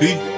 який